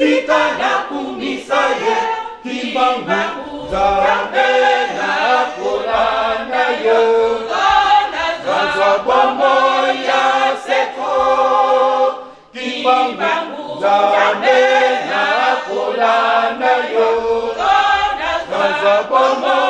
sika nakumisa ye kimbangu nzambe nakolanda yo nazwa bombo ya seko kimbangu nzambe nakolanda yo nazwa bombo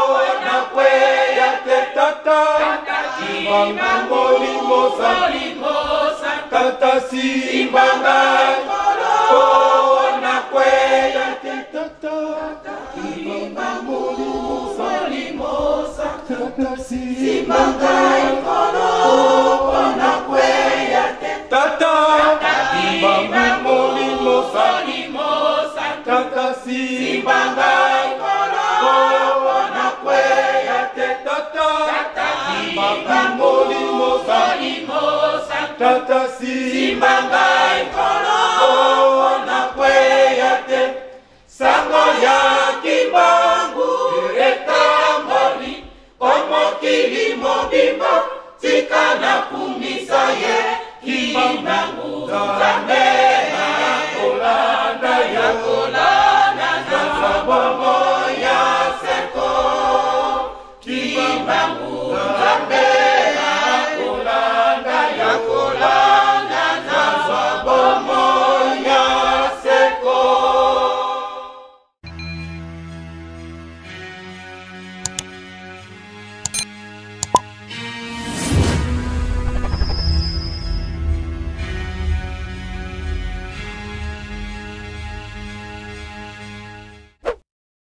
simbanga molimbosa tata simbanga mpona kweya te tata simbanga molimbosa tata simbanga tata simba ngai nkolo mpona kweya te sango ya kimbangu etamboli omokili mobimba tika nakumisa ye kimbangu nzambe nakolanda yakolanda nzambe bongo ya seko kimbangu